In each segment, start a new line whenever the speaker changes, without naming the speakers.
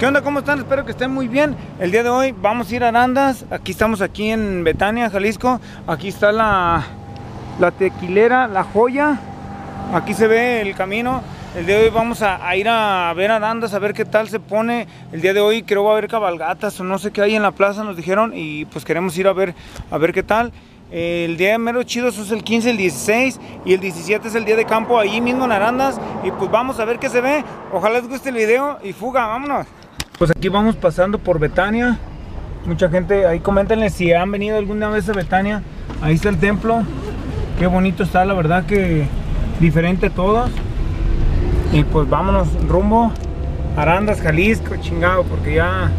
¿Qué onda? ¿Cómo están? Espero que estén muy bien. El día de hoy vamos a ir a Arandas. Aquí estamos aquí en Betania, Jalisco. Aquí está la, la tequilera, la joya. Aquí se ve el camino. El día de hoy vamos a, a ir a ver Arandas, a ver qué tal se pone. El día de hoy creo va a haber cabalgatas o no sé qué hay en la plaza, nos dijeron. Y pues queremos ir a ver, a ver qué tal. El día de mero chidos es el 15, el 16 y el 17 es el día de campo ahí mismo en Arandas. Y pues vamos a ver qué se ve. Ojalá les guste el video y fuga, vámonos. Pues aquí vamos pasando por Betania. Mucha gente, ahí coméntenle si han venido alguna vez a Betania. Ahí está el templo. Qué bonito está, la verdad que diferente todos. Y pues vámonos rumbo Arandas, Jalisco, chingado, porque ya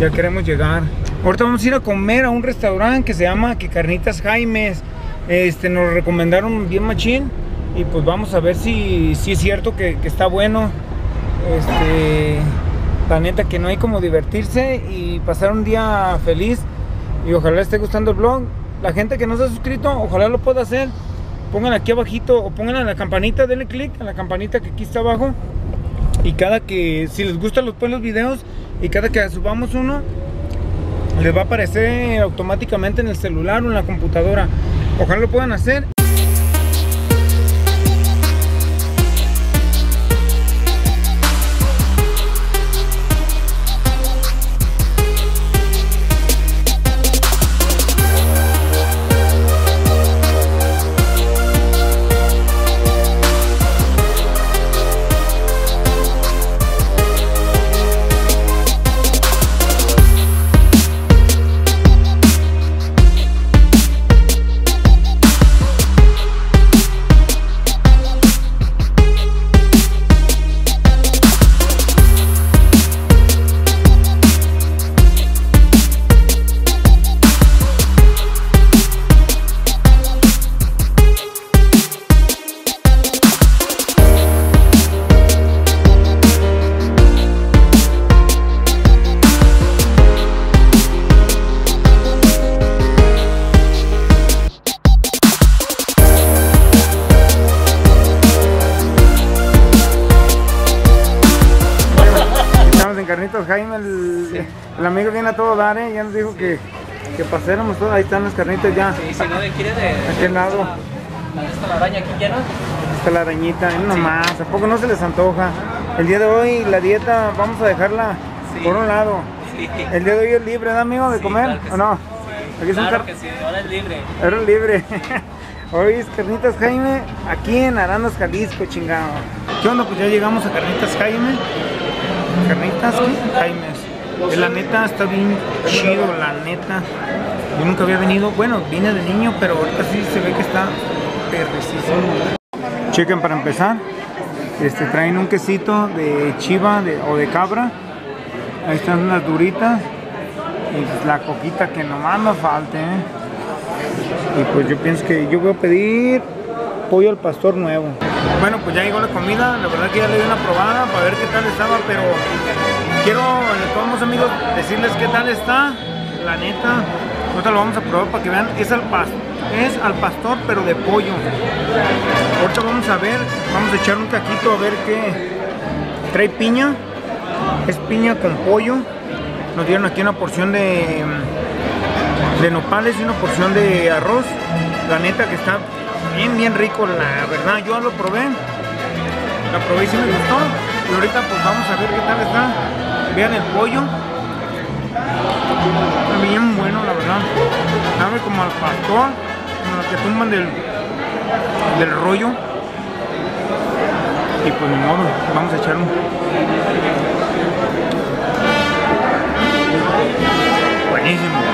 ya queremos llegar. Ahorita vamos a ir a comer a un restaurante que se llama Que Carnitas Jaimes. Este, nos recomendaron bien machín. Y pues vamos a ver si, si es cierto que, que está bueno. Este, la neta que no hay como divertirse y pasar un día feliz. Y ojalá esté gustando el vlog. La gente que no se ha suscrito, ojalá lo pueda hacer. Pongan aquí abajito o pongan a la campanita, denle click a la campanita que aquí está abajo. Y cada que, si les gustan los, pues, los videos y cada que subamos uno, les va a aparecer automáticamente en el celular o en la computadora. Ojalá lo puedan hacer. Pasáramos todo, ahí están las carnitas ya.
Sí, si no quiere de...
¿A qué lado?
¿Dónde está la araña aquí llena?
Está la arañita, ahí nomás, ¿a poco no se les antoja? El día de hoy la dieta vamos a dejarla
Sí.
por un lado.
Sí.
El día de hoy es libre, ¿da amigo de
Sí,
comer
claro
o
sí.
no? Aquí es
Claro
car-
que sí, ahora es libre.
Era libre. Hoy es Carnitas Jaime, aquí en Arandas, Jalisco, chingado. ¿Qué onda? Pues ya llegamos a Carnitas Jaime. Carnitas. Eh, La neta está bien chido, la neta. Yo nunca había venido, bueno, vine de niño, pero ahorita sí se ve que está perricísimo. Chequen para empezar. Este, traen un quesito de chiva de- o de cabra. Ahí están unas duritas. Y pues la coquita que nomás nos falte, ¿eh? Y pues yo pienso que yo voy a pedir pollo al pastor nuevo. Bueno, pues ya llegó la comida, la verdad que ya le di una probada para ver qué tal estaba, pero quiero, de todos amigos, decirles qué tal está, la neta. Ahorita lo vamos a probar para que vean, es al, pas- es al pastor pero de pollo. Ahorita vamos a ver, vamos a echar un taquito a ver qué trae piña, es piña con pollo. Nos dieron aquí una porción de de nopales y una porción de arroz. La neta que está bien, bien rico, la verdad. Yo lo probé, la probé y sí me gustó. Y ahorita pues vamos a ver qué tal está. Vean el pollo. Está bien bueno, la verdad. Sabe como al pastor, como lo que tumban del, del rollo. Y pues ni modo, vamos a echarlo. Buenísimo.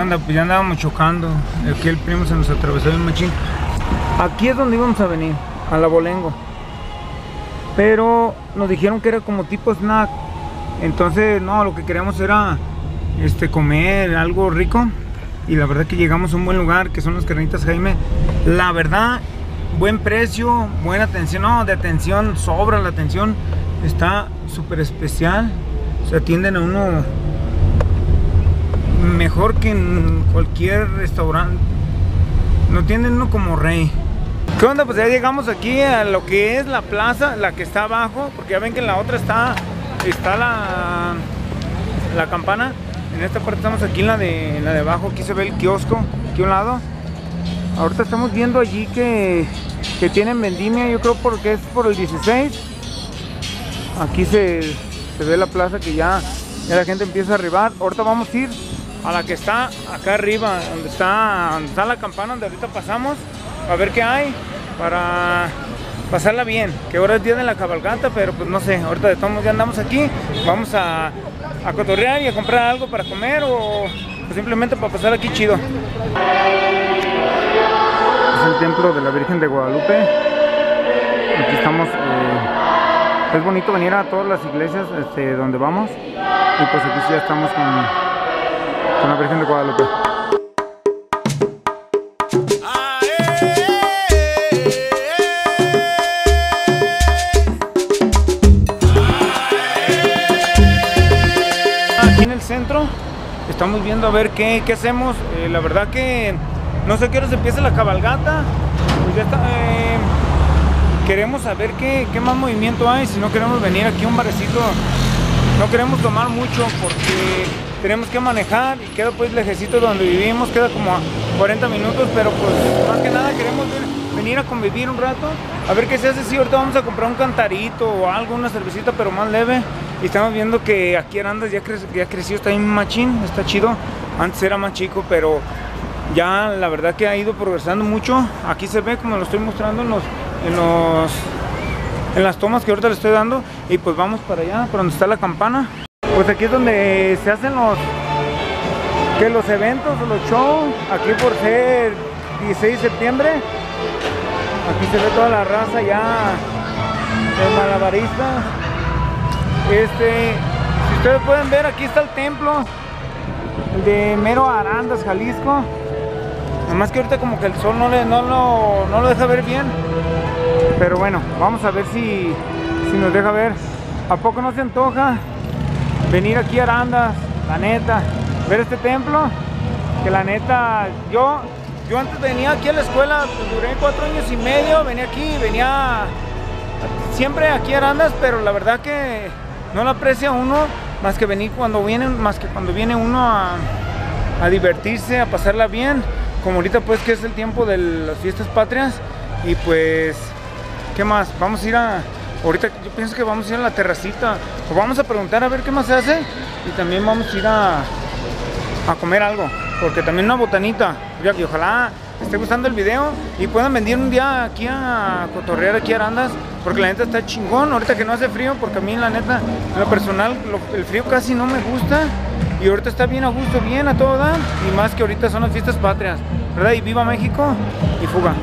Pues ya andábamos chocando. Aquí el primo se nos atravesó el machín. Aquí es donde íbamos a venir, a la Bolengo. Pero nos dijeron que era como tipo snack. Entonces, no, lo que queríamos era este, comer algo rico. Y la verdad que llegamos a un buen lugar, que son las carnitas Jaime. La verdad, buen precio, buena atención. No, de atención, sobra la atención. Está súper especial. Se atienden a uno mejor que en cualquier restaurante. No atienden uno como rey. ¿Qué onda? Pues ya llegamos aquí a lo que es la plaza, la que está abajo, porque ya ven que en la otra está, está la, la campana. En esta parte estamos aquí en la de, la de abajo, aquí se ve el kiosco, aquí a un lado. Ahorita estamos viendo allí que, que tienen vendimia, yo creo porque es por el 16. Aquí se, se ve la plaza que ya la gente empieza a arribar. Ahorita vamos a ir a la que está acá arriba, donde está, donde está la campana, donde ahorita pasamos, a ver qué hay para pasarla bien. Que ahora es día de la cabalgata, pero pues no sé, ahorita de todos ya andamos aquí, vamos a, a cotorrear y a comprar algo para comer o pues, simplemente para pasar aquí chido. Es el templo de la Virgen de Guadalupe. Aquí estamos. eh, es bonito venir a todas las iglesias este, donde vamos. Y pues aquí ya estamos con, con la Virgen de Guadalupe. Aquí en el centro estamos viendo a ver qué, qué hacemos. Eh, la verdad que no sé qué hora se empieza la cabalgata. Pues ya está, eh, queremos saber qué, qué más movimiento hay. Si no queremos venir aquí a un barecito, no queremos tomar mucho porque tenemos que manejar y queda pues lejecito de donde vivimos, queda como a 40 minutos, pero pues más que nada queremos venir a convivir un rato, a ver qué se hace, si ahorita vamos a comprar un cantarito o algo, una cervecita pero más leve, y estamos viendo que aquí Arandas ya, cre- creció, está bien machín, está chido, antes era más chico, pero ya la verdad que ha ido progresando mucho, aquí se ve como lo estoy mostrando en los, en los en las tomas que ahorita le estoy dando. Y pues vamos para allá, por donde está la campana. Pues aquí es donde se hacen los que los eventos los shows, aquí por ser 16 de septiembre. Aquí se ve toda la raza ya de malabaristas. Este, si ustedes pueden ver, aquí está el templo de Mero Arandas, Jalisco. Nada más que ahorita como que el sol no, le, no, lo, no lo deja ver bien. Pero bueno, vamos a ver si, si nos deja ver. ¿A poco no se antoja venir aquí a Arandas? La neta, ver este templo. Que la neta, yo, yo antes venía aquí a la escuela, duré cuatro años y medio, venía aquí, venía siempre aquí a Arandas, pero la verdad que no lo aprecia uno más que venir cuando viene, más que cuando viene uno a, a divertirse, a pasarla bien. Como ahorita pues que es el tiempo de las fiestas patrias y pues ¿Qué más? Vamos a ir a. Ahorita yo pienso que vamos a ir a la terracita. O vamos a preguntar a ver qué más se hace. Y también vamos a ir a. a comer algo. Porque también una botanita. Ya, Y ojalá esté gustando el video. Y puedan venir un día aquí a cotorrear aquí a Arandas. Porque la neta está chingón. Ahorita que no hace frío. Porque a mí la neta, en lo personal, el frío casi no me gusta. Y ahorita está bien a gusto, bien a todo. Y más que ahorita son las fiestas patrias. ¿Verdad? Y viva México y fuga.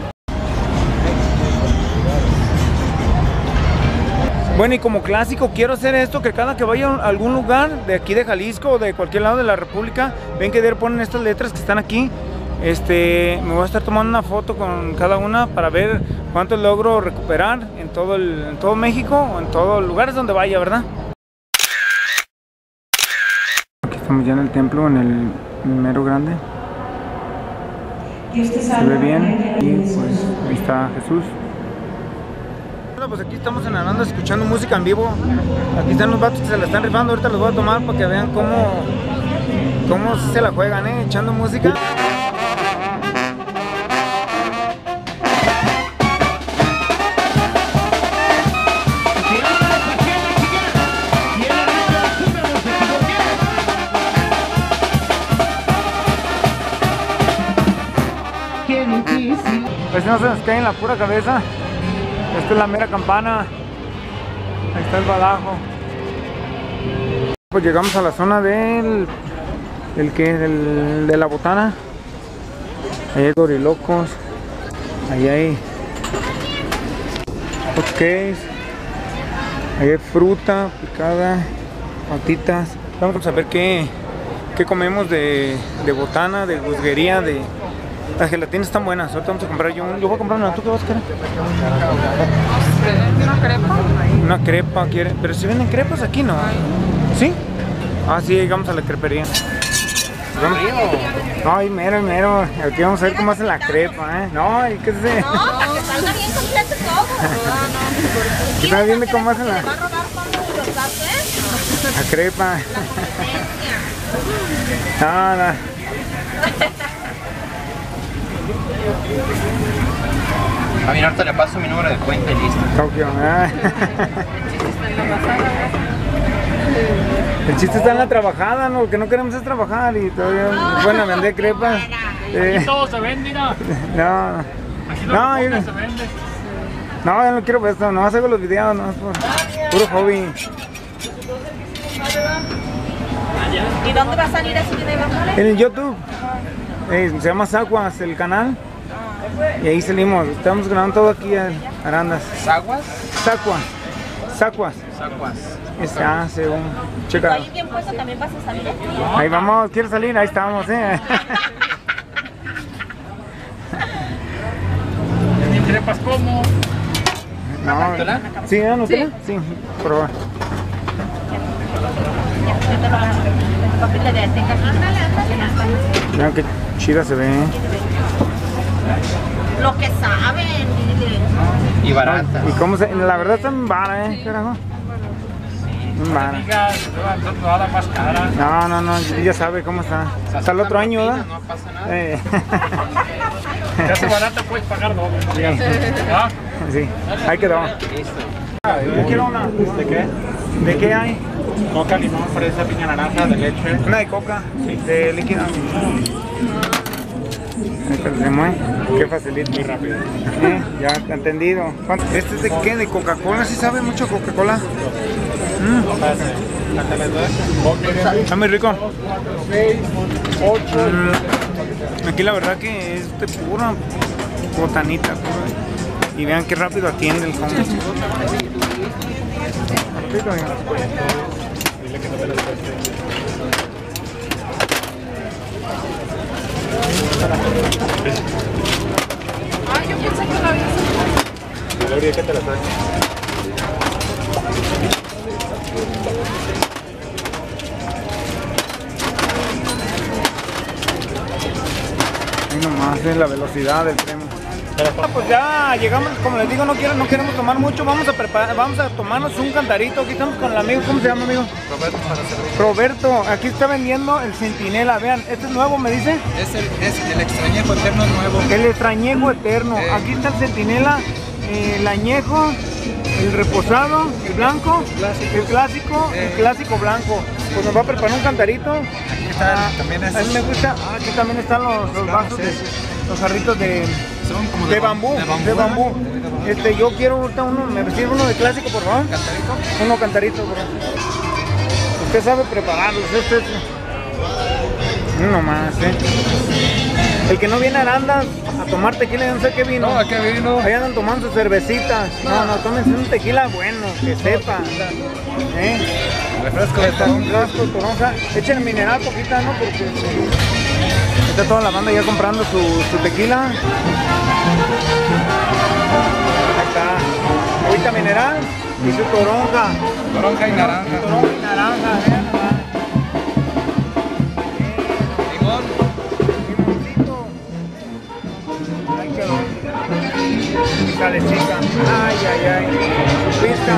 Bueno, y como clásico quiero hacer esto, que cada que vaya a algún lugar de aquí de Jalisco o de cualquier lado de la República, ven que de ponen estas letras que están aquí. Este, me voy a estar tomando una foto con cada una para ver cuánto logro recuperar en todo, el, en todo México o en todos los lugares donde vaya, ¿verdad? Aquí estamos ya en el templo, en el mero grande. Se ve bien y pues ahí está Jesús. Pues aquí estamos en Aranda escuchando música en vivo. Aquí están los vatos que se la están rifando. Ahorita los voy a tomar para que vean cómo, cómo se la juegan, ¿eh? Echando música. Pues no se nos cae en la pura cabeza. Esta es la mera campana. Ahí está el badajo. Pues llegamos a la zona del el que es el de la botana. Ahí hay dorilocos. Ahí hay hotcakes. Ahí hay fruta picada, patitas. Vamos a ver qué, qué comemos de, de botana, de juzguería, de... Las gelatinas están buenas. Ahorita vamos a comprar yo un- Yo voy a comprar una. ¿Tú qué vas a querer?
¿Una crepa?
Una crepa, quiere. Pero si venden crepas aquí, ¿no? ¿Sí? Ah, sí, llegamos a la crepería. Ay, mero, mero. Aquí vamos a ver cómo hacen la crepa, ¿eh? No, ¿y qué se?
No, para que salga bien completo todo.
¿Qué está viendo cómo hacen la,
Va a robar cuando los hace.
la crepa? No, no.
A mí ahorita le paso mi número de cuenta y listo.
Tokio. ah. El chiste está en la trabajada, ¿no? Lo que no queremos es trabajar y todavía bueno vender crepas. Eh,
Todo se vende,
no.
Aquí lo
No, yo-
pongas se vende.
No, yo no quiero ver esto, nomás hago los videos, no por puro hobby.
¿Y dónde va a salir ese video?
En el YouTube eh, se llama Sacuas el canal y ahí salimos. Estamos grabando todo aquí en Arandas.
¿Saguas?
Sacuas, Sacuas.
Saguas.
Es A, C, U. Checa.
Puesto también vas a salir.
Ahí vamos, ¿quieres salir? Ahí estamos, eh.
Ni crepas como.
No. Sí, ¿no? ¿No quiere? Sí, por favor.
Ya, yo te lo mando. Tu papel de tenga aquí. Ándale, ándale.
Vean qué chida se ve. eh.
Lo que saben, dile.
Y baratas.
Y cómo se. La verdad está en vara, eh, carajo. En vara.
Digas, no.
No, no, no, ya sabe cómo está. Hasta el otro año, ¿verdad?
No pasa nada.
Eh.
Ya se barata, puedes pagar doble. ¿Ah?
Sí, ahí quedó.
Listo.
Yo quiero una. ¿De qué? ¿De qué hay?
Coca, limón, fresa, piña naranja, de leche.
Una de coca, de hacemos, ¿eh? Qué facilito. Muy rápido. Eh, ya, entendido. ¿Este es de qué? ¿De Coca-Cola? ¿Sí sabe mucho Coca-Cola? Mm, Está muy rico. Mm, Aquí la verdad que es de pura botanita. pura- Y vean qué rápido atiende el home. Rápido, oigan.
Ay, yo pensé que la había
Ahí nomás es la velocidad del tren. Ah, Pues ya llegamos, como les digo, no quiero, no queremos tomar mucho, vamos a preparar, vamos a tomarnos un cantarito. Aquí estamos con el amigo, ¿cómo se llama amigo?
Roberto para.
Roberto, aquí está vendiendo el centinela, vean, este es nuevo, me dice.
Es el, es el extrañejo eterno nuevo.
El extrañejo eterno.
Eh.
Aquí está el centinela, eh, el añejo, el reposado, el blanco, el clásico, el
Eh.
clásico blanco. Pues nos va a preparar un cantarito.
Aquí está, también es.
A mí me gusta, ah, aquí también están los, los vasos, de, los jarritos de,
Son como
de bambú, de bambú.
¿no?
Este, yo quiero ahorita uno, me sirve uno de clásico, por favor.
¿Cantarito?
Uno cantarito, bro. Usted sabe prepararlos, este es... Uno más, eh. El que no viene a Arandas a tomar tequila, yo no sé qué vino.
No, aquí vino.
Ahí andan tomando cervecitas. No, no, tómense un tequila bueno, que sepa. ¿Eh?
Refresco de
Está un frasco, toronja. Echen mineral poquita, ¿no? Porque está toda la banda ya comprando su, su tequila. Está. Agüita mineral y su toronja.
Toronja y naranja.
Toronja y naranja, nomás.
Limón.
Limoncito. Ahí quedó. Salecita. Ay, ay, ay. Su pizca.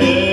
al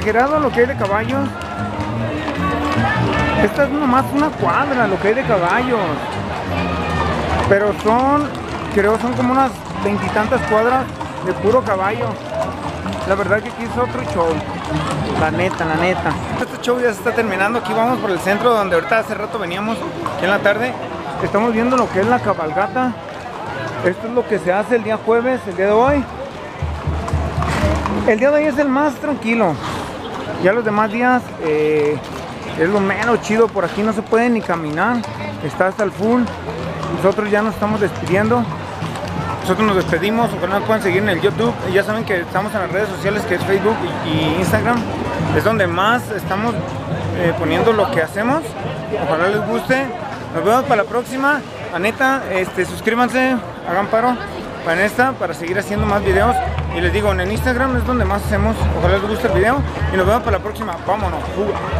exagerado lo que hay de caballos. Esta es nomás una cuadra lo que hay de caballos. Pero son, creo, son como unas veintitantas cuadras de puro caballo. La verdad que aquí es otro show. La neta, la neta. Este show ya se está terminando. Aquí vamos por el centro donde ahorita hace rato veníamos, en la tarde. Estamos viendo lo que es la cabalgata. Esto es lo que se hace el día jueves, el día de hoy. El día de hoy es el más tranquilo. Ya los demás días eh, es lo menos chido. Por aquí no se puede ni caminar. Está hasta el full. Nosotros ya nos estamos despidiendo. Nosotros nos despedimos. Ojalá nos puedan seguir en el YouTube. Ya saben que estamos en las redes sociales que es Facebook y, Instagram. Es donde más estamos eh, poniendo lo que hacemos. Ojalá les guste. Nos vemos para la próxima. La neta, este, suscríbanse, hagan paro para esta, para seguir haciendo más videos. Y les digo, en Instagram es donde más hacemos. Ojalá les guste el video. Y nos vemos para la próxima. Vámonos. fuga.